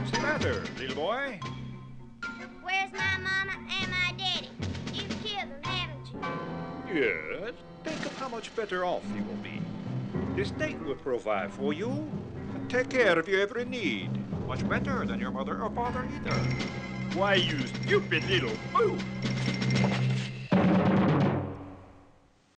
What's the matter, little boy? Where's my mama and my daddy? You've killed them, haven't you? Yes. Think of how much better off you will be. The state will provide for you and take care of your every need. Much better than your mother or father either. Why, you stupid little fool!